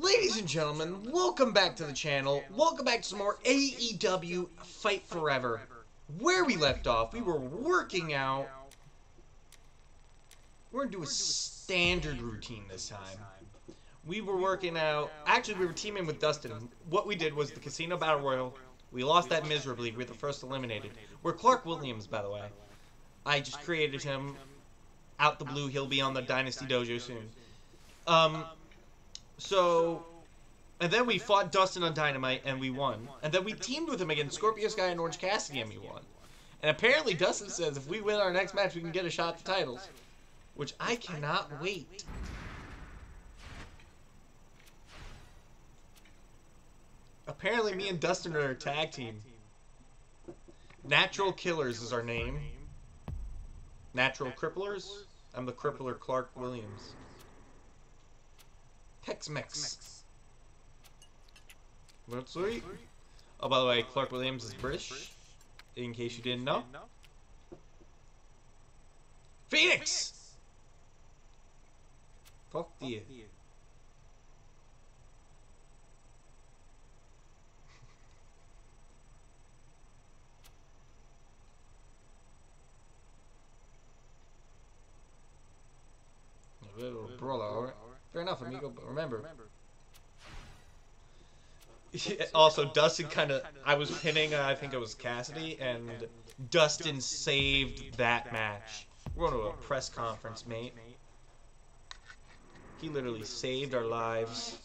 Ladies and gentlemen, welcome back to the channel. Welcome back to some more AEW Fight Forever. Where we left off, we were working out. We're gonna do a standard routine this time. We were working out. Actually, we were teaming with Dustin. What we did was the Casino Battle Royale. We lost that miserably. We were the first eliminated. We're Clark Williams, by the way. I just created him out the blue. He'll be on the Dynasty Dojo soon. Um, so, and then we fought Dustin on Dynamite and we won. And then we teamed with him against Scorpio Sky and Orange Cassidy and we won. And apparently Dustin says if we win our next match, we can get a shot at the titles. Which I cannot wait. Apparently me and Dustin are a tag team. Natural Killers is our name. Natural Cripplers? I'm the Crippler Clark Williams. Tex-Mex. That's sweet. Oh, by the way, Clark Williams is British. In case you didn't know. Phoenix! Fuck you. Little brother, alright? Fair enough, amigo, but remember. also, Dustin kind of. I was pinning, uh, I think it was Cassidy, and Dustin saved that match. We're going to a press conference, mate. He literally saved our lives.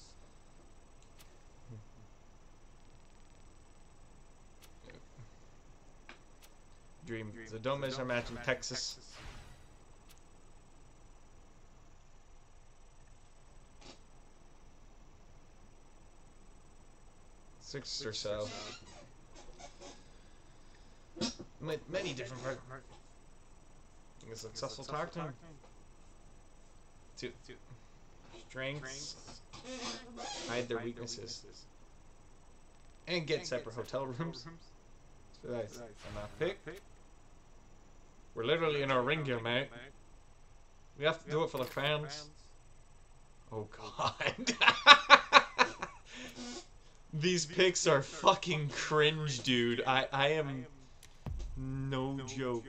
Dream. So don't miss our match in Texas. Six or so. Many different parts. A successful talk time. Two. Strengths. Hide their weaknesses. And get separate hotel rooms. So that's enough pick. We're literally in our ring here, mate. We have to do it for the fans. Oh god. These pics are fucking cringe, dude. I, I am no joke.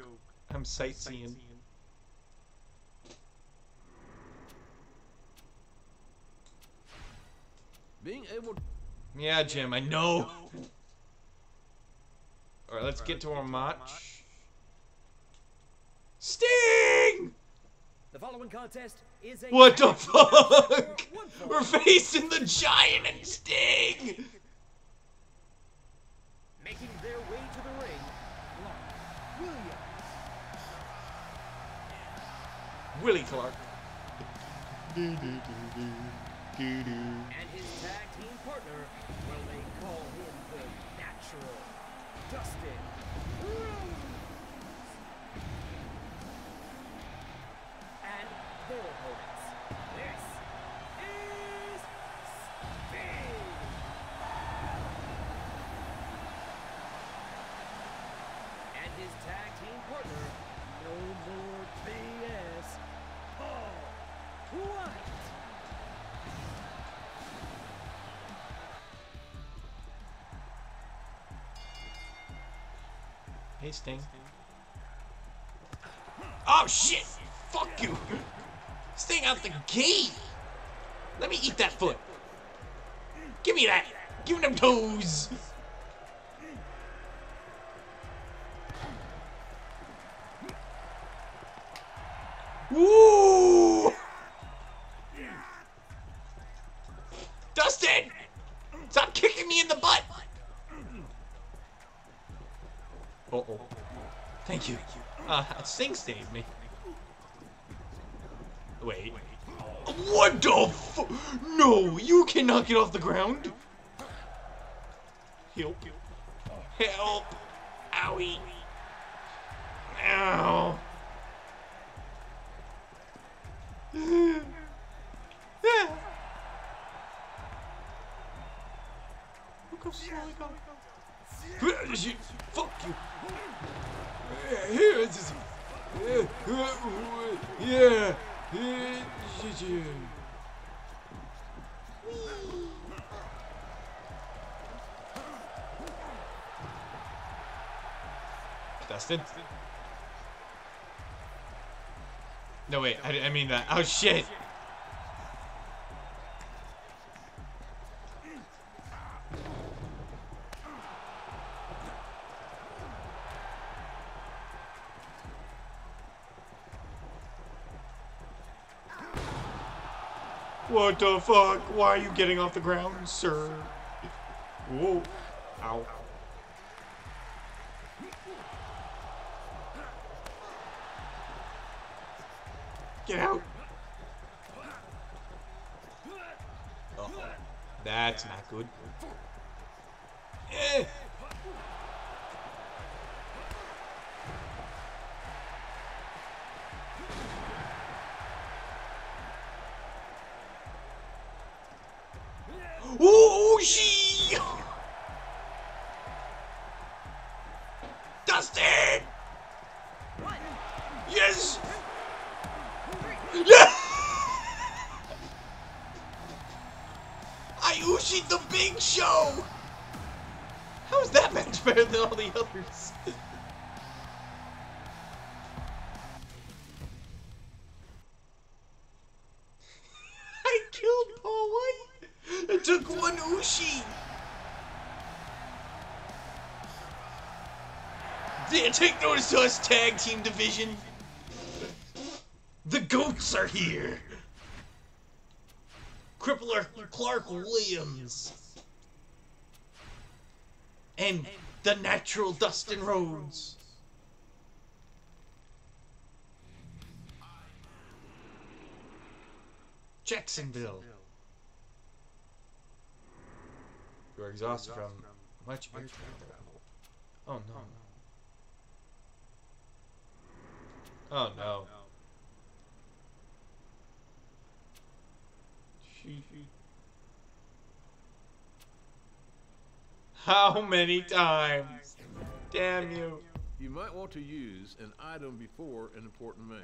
I'm sightseeing. Being able Yeah, Jim, I know. Alright, let's get to our match. Sting! The following contest is a What the fuck? We're facing the Giant and Sting! making their way to the ring. Clark Williams Willie Clark. and his tag team partner, well they call him the natural, Dustin their opponents. This is Sting. And his tag team partner, no more BS, Paul White. Hey, Sting. Oh, shit! Fuck you! Sting out the gate! Let me eat that foot! Give me that! Give me them toes! The ground. Help. Help. Owie. Ow. Look how slow I go. Fuck you. Yeah. Yeah. No, wait, I, I mean that. Oh, shit. What the fuck? Why are you getting off the ground, sir? Whoa. Ow. Get out. Uh-oh. That's not good. Eh. Ooh, she. Big show. How is that match better than all the others? I killed Paul White. It took one Ushi. Take notice to us, tag team division. The goats are here. Crippler Clark Williams. And the natural Dustin Rhodes. Jacksonville. You are exhausted from much air travel. Oh no. Oh no. How many times? Damn you. You might want to use an item before an important match.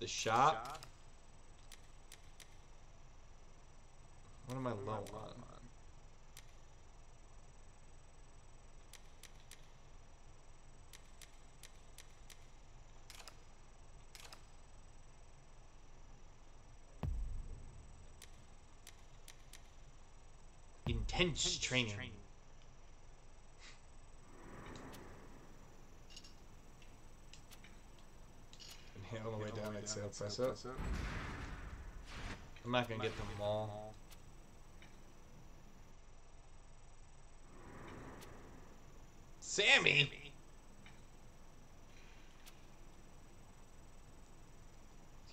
The shot? What am I low on? Intense training. Inhale on the way down, exhale, press up. I'm not gonna get them all. Sammy?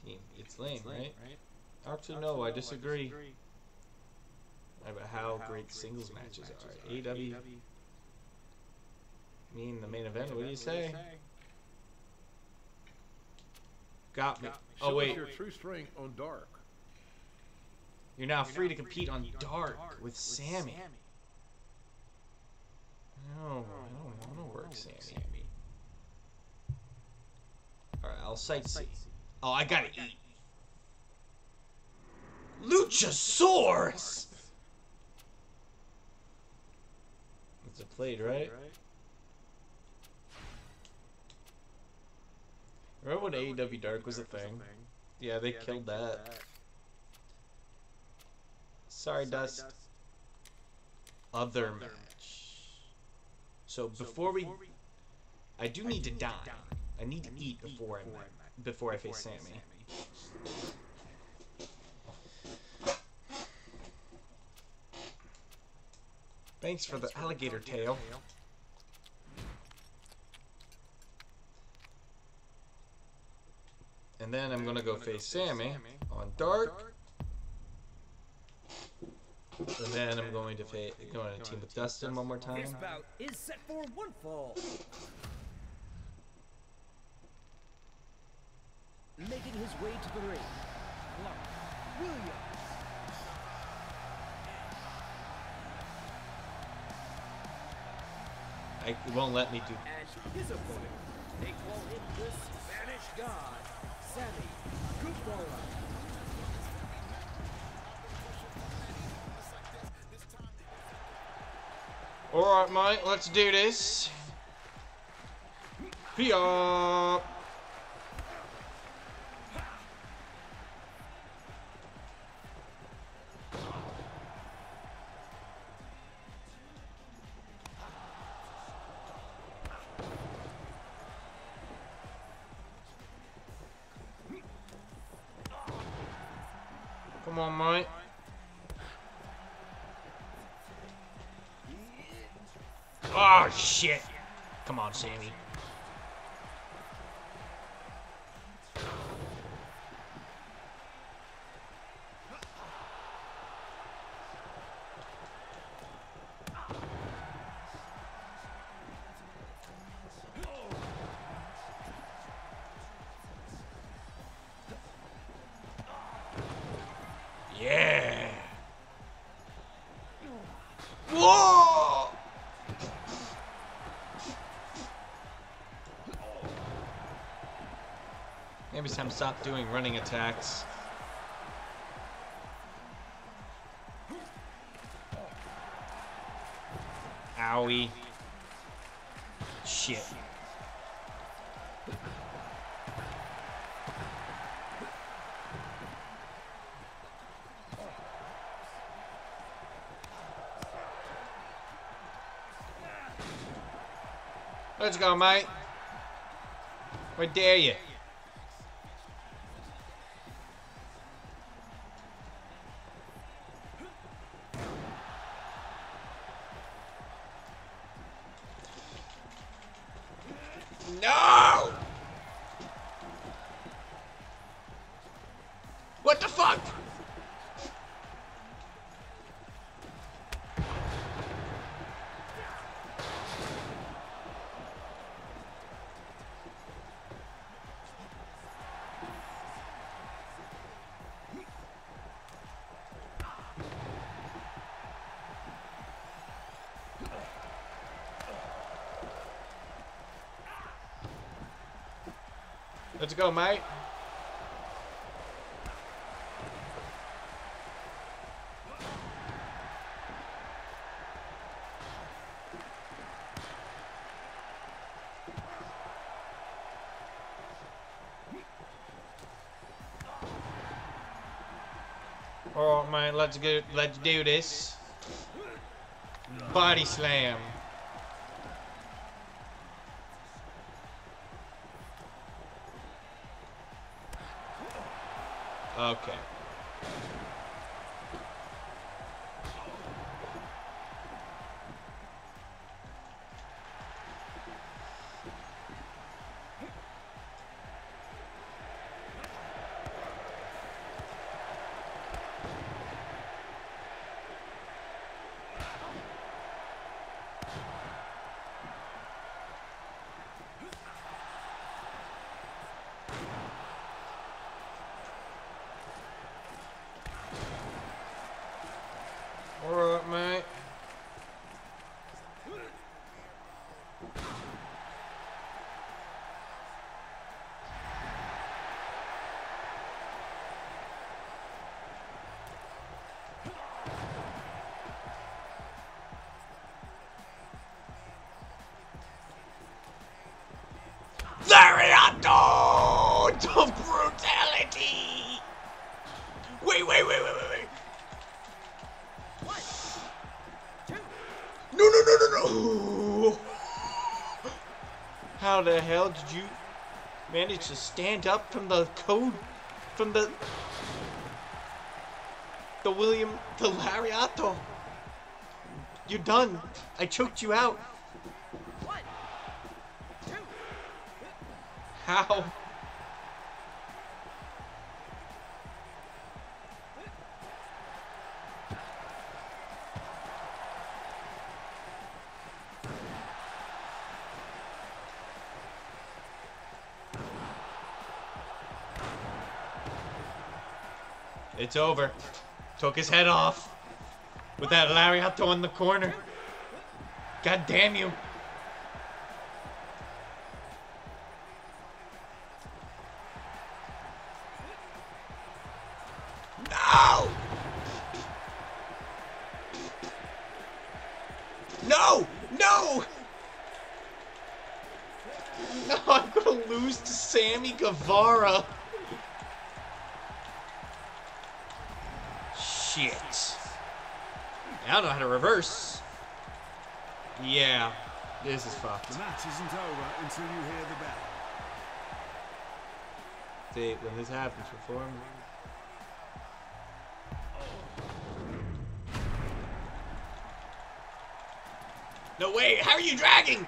Team, it's lame, right? Actually, no, I disagree. About how great singles matches are. AEW. Mean the main event, what do you say? Got me. Oh, Show wait. your true strength on dark. You're now free to compete on Dark with Sammy. No, oh, I don't want to work Sammy. Alright, I'll sightsee. Oh, I gotta oh, eat. Luchasaurus! A right? Remember when AEW Dark was a thing? Yeah, they killed that. Sorry, Dust. Other match. So before we, I do need to die. I need to eat before I ma- before I face Sammy. Thanks for the alligator tail. And then I'm gonna go face Sammy on Dark. And then I'm going to fa- going to team with Dustin one more time. Is set for one fall. Making his way to the ring, Clark. I, it won't let me do. And his opponent, they call him the Spanish God, Sammy Guevara. Alright, mate, let's do this. Hiya! Come on, mate. Oh, shit. Come on, Sammy. Time stop doing running attacks. Owie. Shit. Let's go, mate. Where dare you? Go, mate. Alright, man, let's go. Let's do this. Body slam. Okay. Wait, wait, wait, wait, wait, wait. No, no, no, no, no! How the hell did you manage to stand up from the code, from the, the William, the Lariato? You're done. I choked you out. One, two, How? Over. Took his head off. With that Lariato in the corner. God damn you. See, this happens, perform. No way! How are you dragging?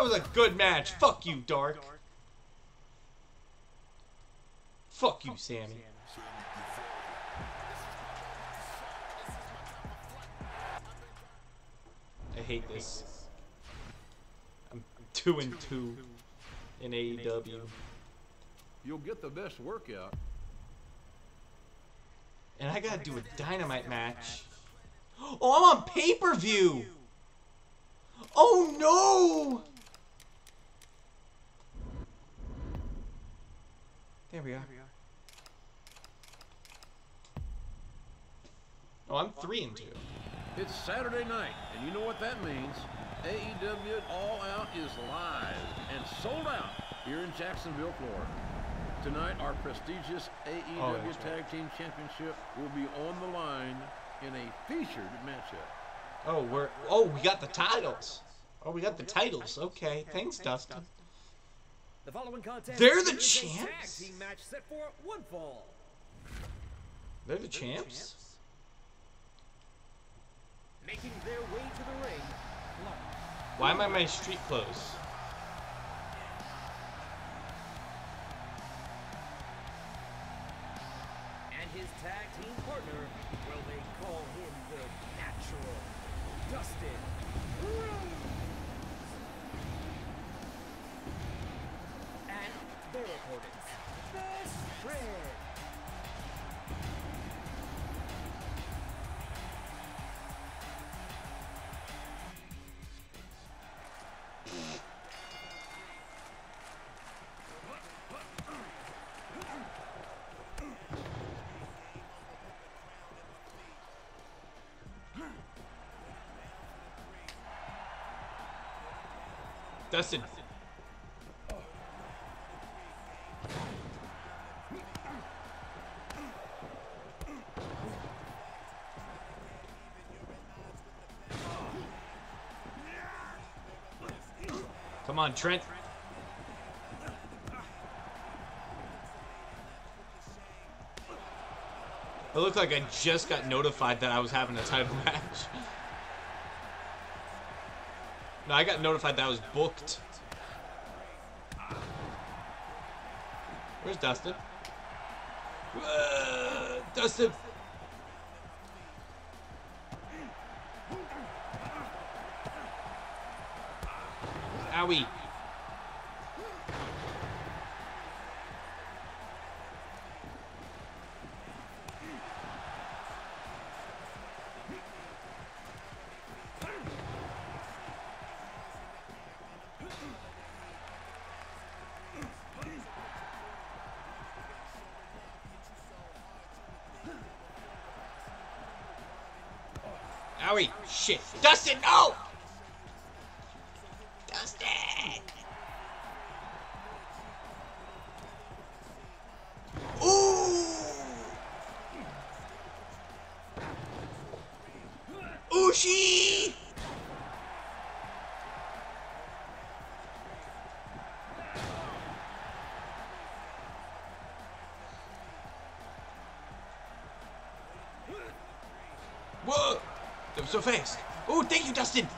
That was a good match. Fuck you, Dark. Fuck you, Sammy. I hate this. I'm two and two in AEW. You'll get the best workout. And I gotta do a dynamite match. Oh, I'm on pay per view! Oh no! There we are. Oh, I'm three and two. It's Saturday night, and you know what that means. AEW All Out is live and sold out here in Jacksonville, Florida. Tonight, our prestigious AEW Oh, that's right. Tag Team Championship will be on the line in a featured matchup. Oh, we're oh we got the titles. Oh, we got the titles. Okay, thanks, Dustin. The following contest They're the champs? Tag team match set for one fall. They're the champs. Making their way to the ring. Clark. Why am I my street clothes? Dustin. Come on, Trent. It looked like I just got notified that I was having a title match. No, I got notified that I was booked. Where's Dustin? Uh, Dustin! Owie. Dustin, no! Dustin! Ooh! Ushi! Whoa! That was so fast. Oh, thank you, Dustin.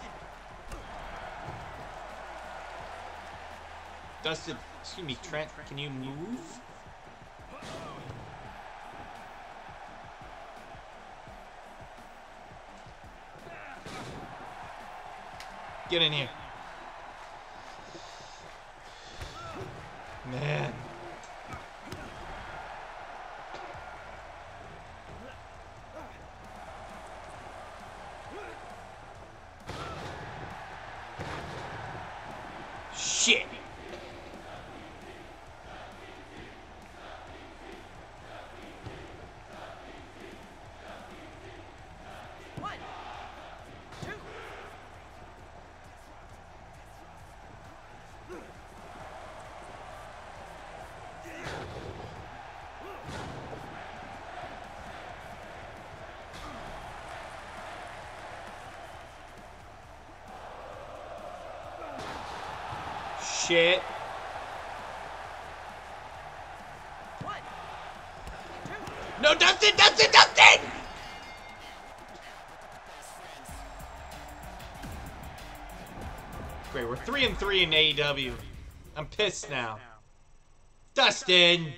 Dustin, excuse me, Trent, can you move? Get in here. Shit. No, Dustin, Dustin, Dustin! Great, we're three and three in AEW. I'm pissed now. Dustin!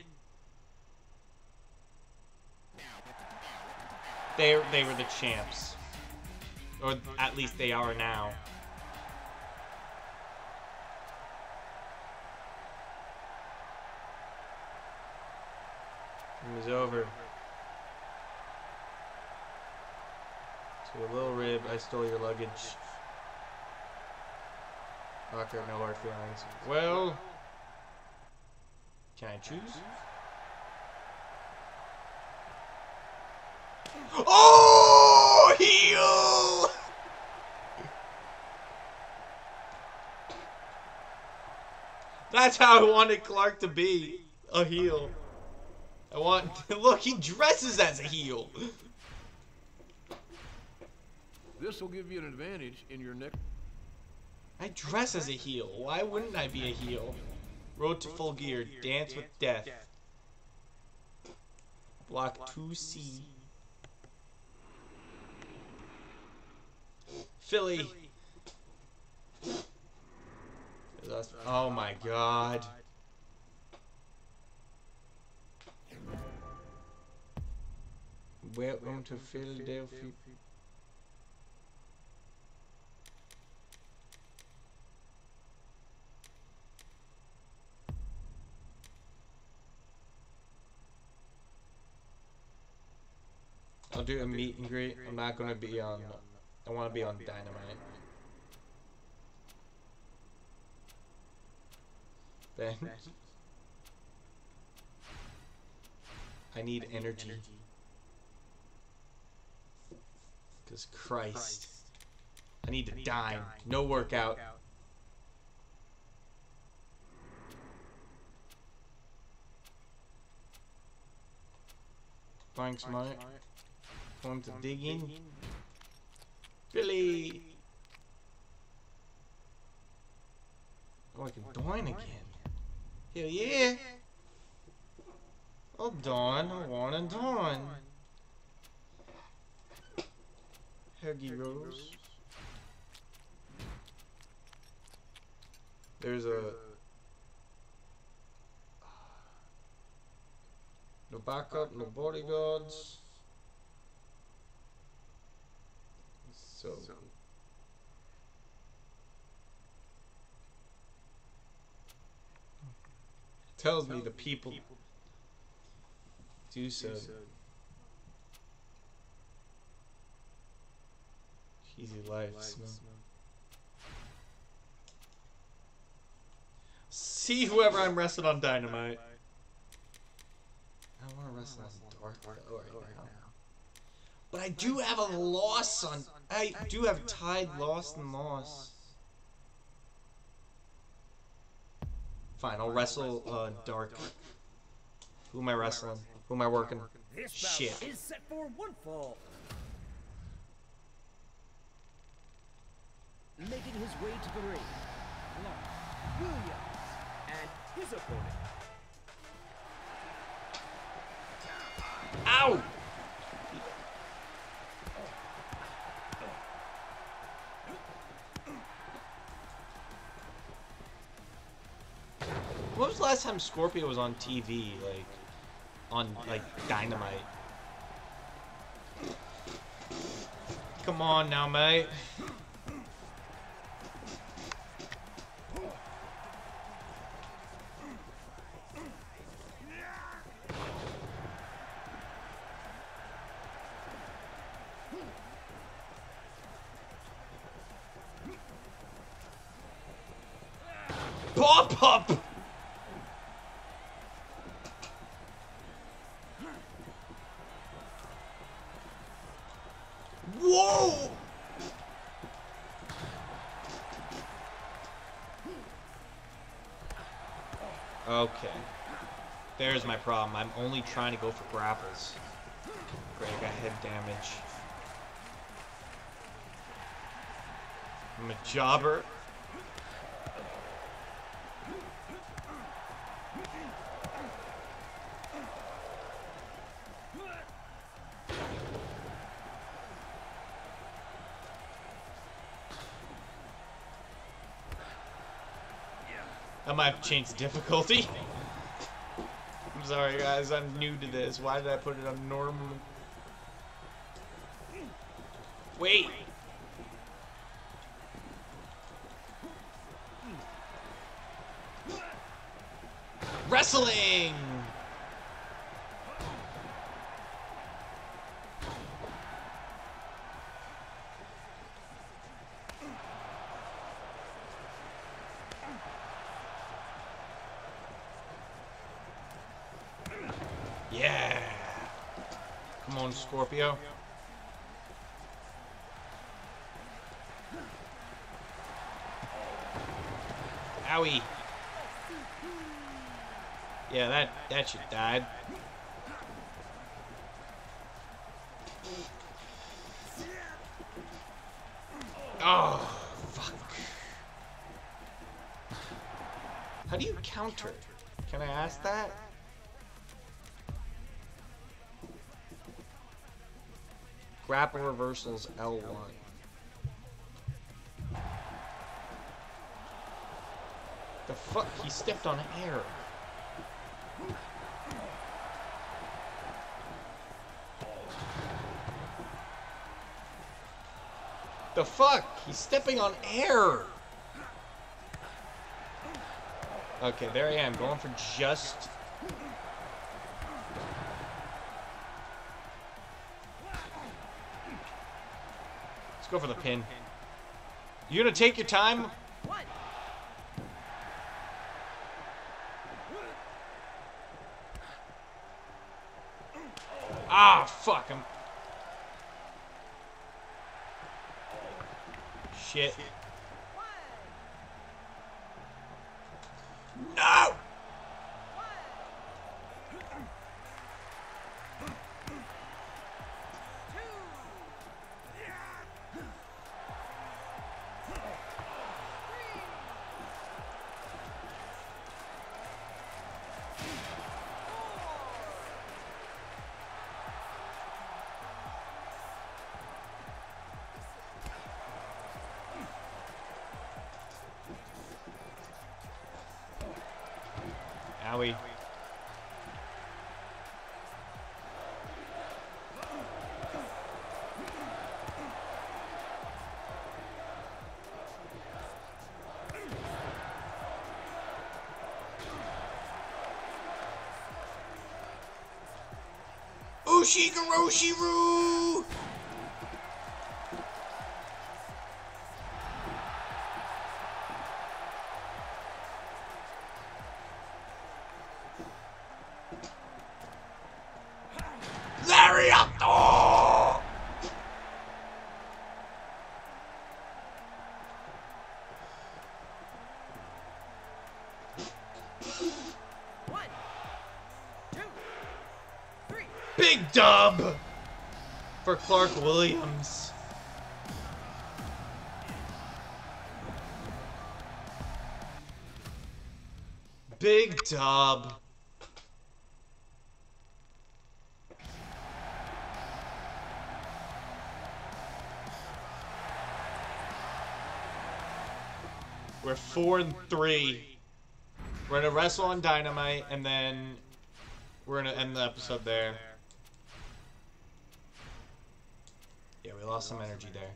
They they were the champs, or at least they are now. It was over. To a little rib, I stole your luggage. Oh, Rocker, no hard feelings. Well, can I choose? Oh, heel! That's how I wanted Clark to be, a heel. I want look, he dresses as a heel. This will give you an advantage in your next. I dress as a heel. Why wouldn't I be a heel? Road to full gear. Dance with death. Block 2C. Philly. Oh my god. Welcome to Philadelphia. I'll do a meet and greet. I'm not gonna be on. I want to be on Dynamite. Ben. I need energy. Cause Christ, I need to dine. No workout. Thanks, mate. Time to dig in. Billy! Oh, I can dine again. Hell yeah! Oh, I'll dine. I wanna dine. Huggy Rose. There's a no backup, no bodyguards. So tells me the people do so. Easy life, Snow. See whoever I'm wrestling on Dynamite. I don't want to wrestle on Dark though right now. But I do have a loss on. I do have tied, lost, and loss. Fine, I'll wrestle uh, Dark. Who am I wrestling? Who am I working? This Shit. is set for one fall. Making his way to the ring, Clark Williams and his opponent, Ow! Last time Scorpio was on TV, like, on, like, Dynamite? Come on now, mate. Pop up! There's my problem. I'm only trying to go for grapples. Great, I got head damage. I'm a jobber. I might have changed the difficulty. Sorry, guys. I'm new to this. Why did I put it on normal? Wait. Wrestling! Scorpio. Owie. Yeah, that that shit died. Oh, fuck. How do you counter? Can I ask that? Grapple reversals L1. The fuck? He stepped on air. The fuck? He's stepping on air. Okay, there I am, going for just. Let's go for the pin. You gonna take your time? Ah, fuck him. Shit. Ushigaroshiru! Lariato! Dub for Clark Williams. Big dub. We're four and three. We're gonna wrestle on Dynamite, and then we're gonna end the episode there. Lost some energy there.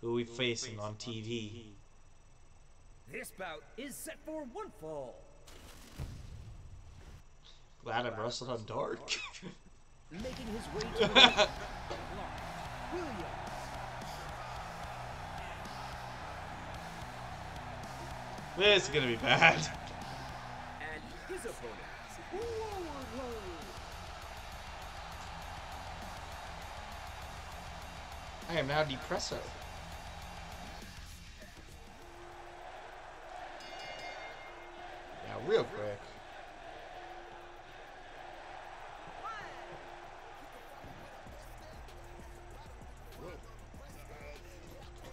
Who are we facing on TV? This bout is set for one fall. Glad I'm wrestled on dark. Making his way to the This is gonna be bad. And his opponent. I am now depresso. Yeah, real quick.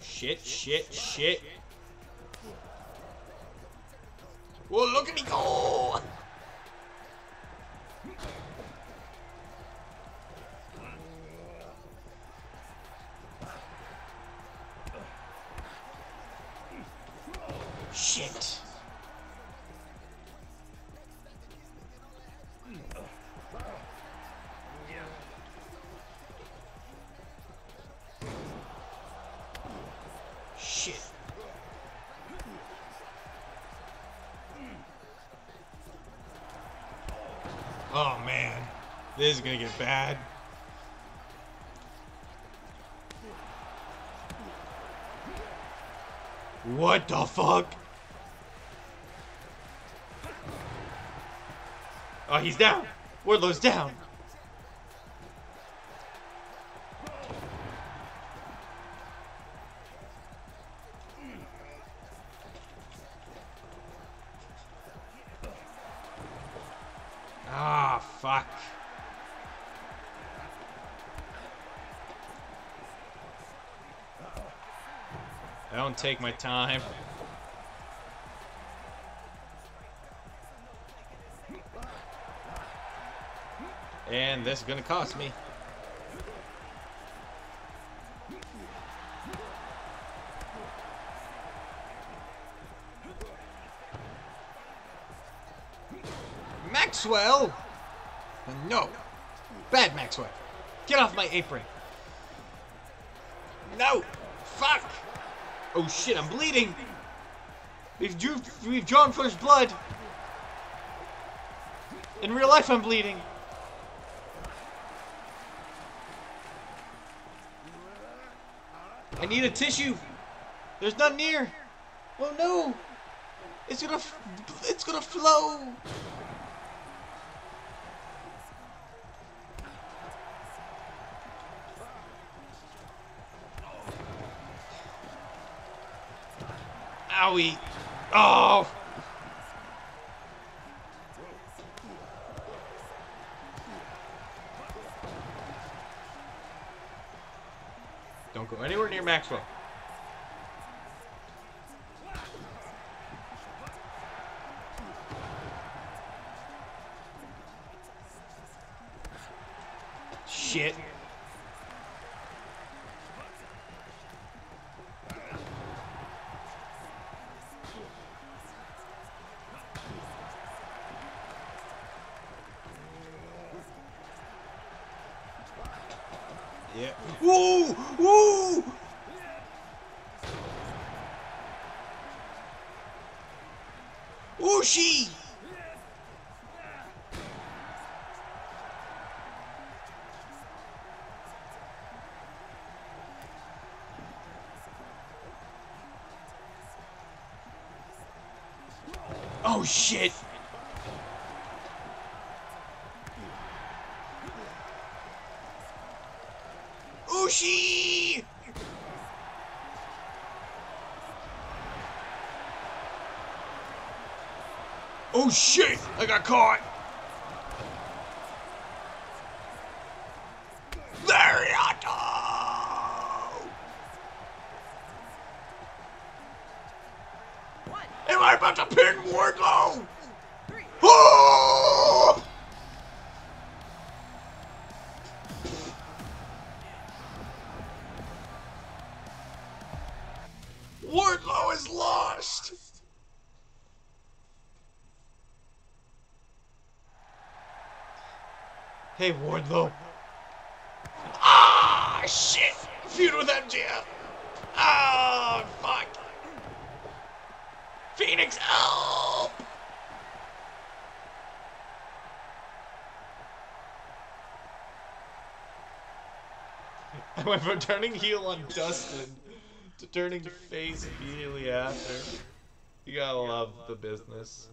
Shit, shit, shit. Well, look at me go! Oh man, this is gonna get bad. What the fuck? Oh, he's down. Wardlow's down. I don't take my time. And this is gonna cost me. Maxwell! No! Bad Maxwell! Get off my apron! No! Fuck! Oh shit, I'm bleeding! We've, drew, we've drawn first blood! In real life, I'm bleeding! I need a tissue! There's none near! Oh no! It's gonna, it's gonna flow! Owie! Oh! Don't go anywhere near Maxwell. Oh shit! Ushi! Oh shit! I got caught! Hey, Wardlow. Ah, shit! Feud with MJF! Ah, fuck! Fenix, help! I went from turning heel on Dustin to turning face immediately after. You gotta love the business.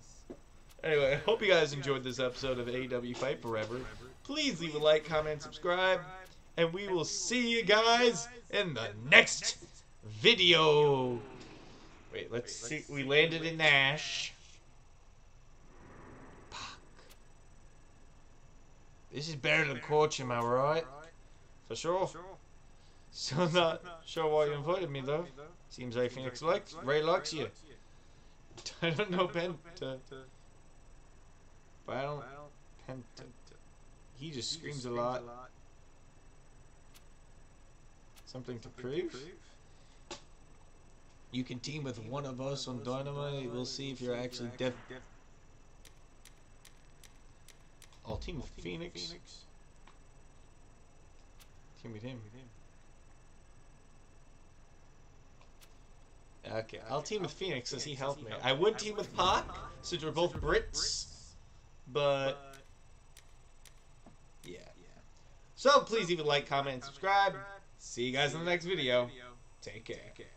Anyway, I hope you guys enjoyed this episode of AEW Fight Forever. Please leave a like, comment, subscribe, and we will see you guys in the next video. Wait, let's see. We landed in Nash. Fuck. This is better than coach, am I right? For sure. Still not sure why you invited me though. Seems like Fenix likes Rey likes you. I don't know Penta. But I don't Penta. He just screams a lot. Something to prove? You can team with one of us on Dynamite. We'll see if you're actually deaf. I'll team with Fenix. Team with him. Okay, I'll team with Fenix since he helped me. I would team with Pac since we're both Brits, but yeah. So please leave a like, comment, and subscribe. See you guys in the next video. Take care.